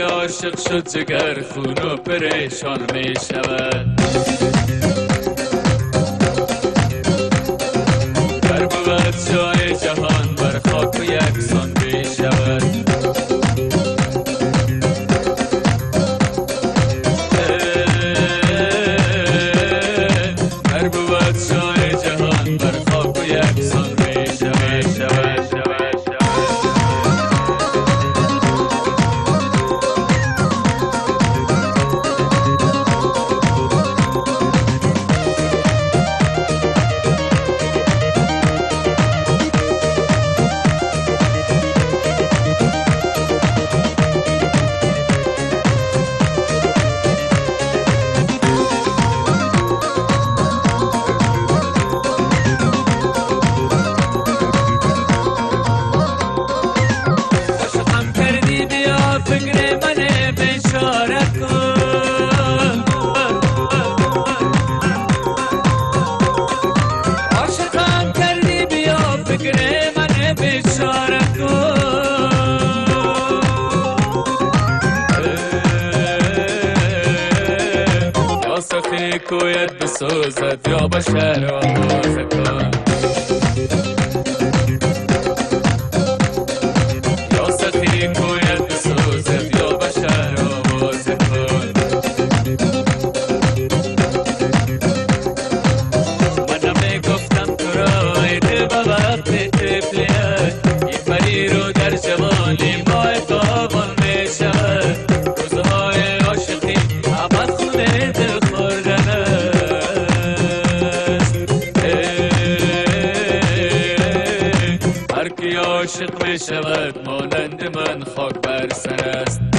عاشق شد جگر خون و پریشان می شود ويدبسوا ثياب الشارع وهو سكران عاشق می شود مانند من خاک بر سر است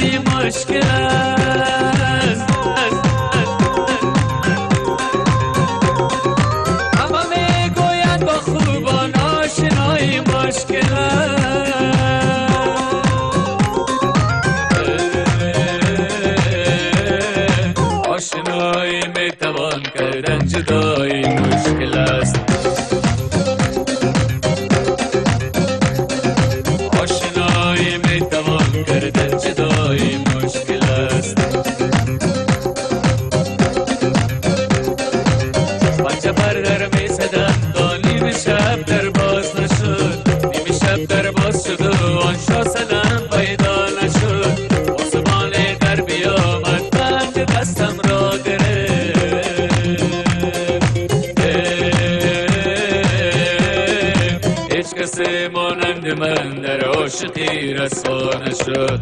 توی مشکل. اما می‌گوید با خوبان آشنای مشکل. آشنایی می‌توان کردن جدایی مشکل است. در باز شد و آن شاسلم پیدا نشد آسمان در بیامد بند دستم را گرفت هیچ کس مانند من در عاشقی رسوا نشد